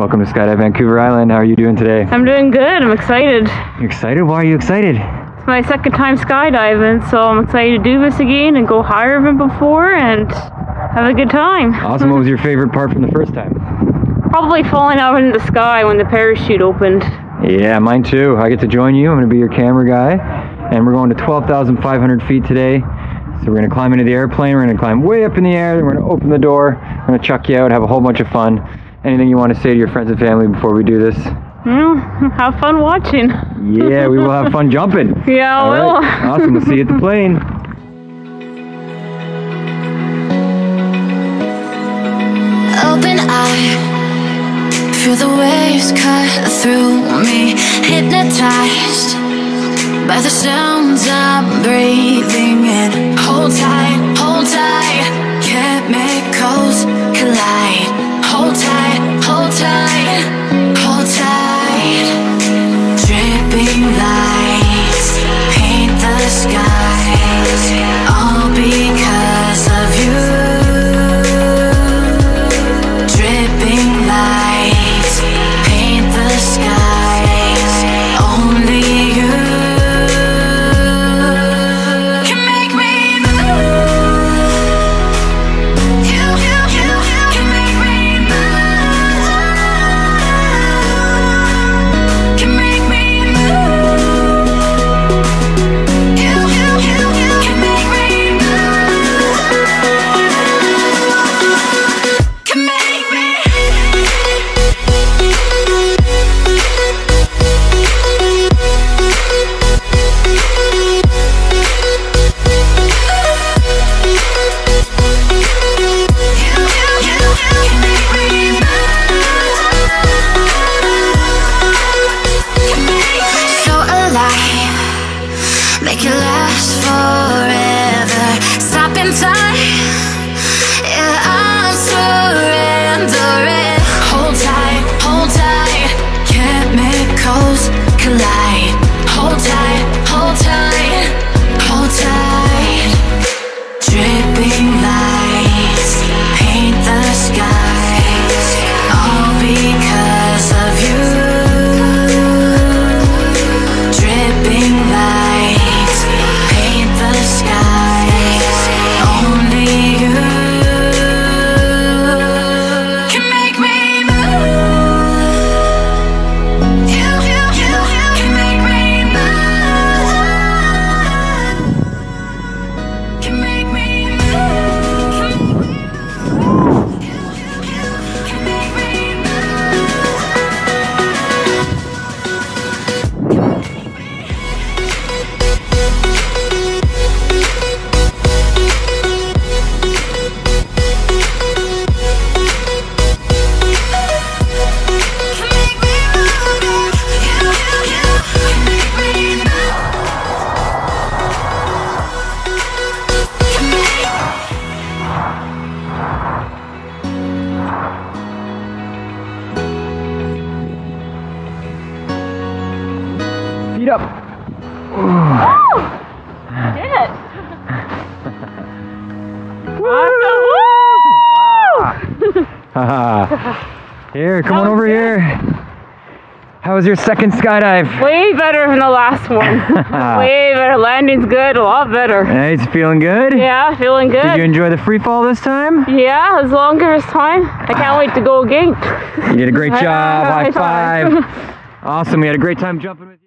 Welcome to Skydive Vancouver Island. How are you doing today? I'm doing good. I'm excited. You're excited? Why are you excited? It's my second time skydiving, so I'm excited to do this again and go higher than before and have a good time. Awesome. what was your favorite part from the first time? Probably falling out into the sky when the parachute opened. Yeah, mine too. I get to join you. I'm going to be your camera guy. And we're going to 12,500 feet today. So we're going to climb into the airplane. We're going to climb way up in the air. Then we're going to open the door. We're going to chuck you out, have a whole bunch of fun. Anything you want to say to your friends and family before we do this? Mm, have fun watching. Yeah, we will have fun jumping. Yeah, All we will. right. Awesome. We'll see you at the plane. Open eye, feel the waves cut through me. Hypnotized by the sounds I'm breathing in. Hold tight, hold tight, Feet up. Did it. Haha. Here, come That on oh, over good. here. How was your second skydive? Way better than the last one. Way better. Landing's good. A lot better. Hey, it's feeling good? Yeah, feeling good. Did you enjoy the free fall this time? Yeah, as long as time. I can't wait to go again. You did a great job. High High five. five. Awesome. We had a great time jumping.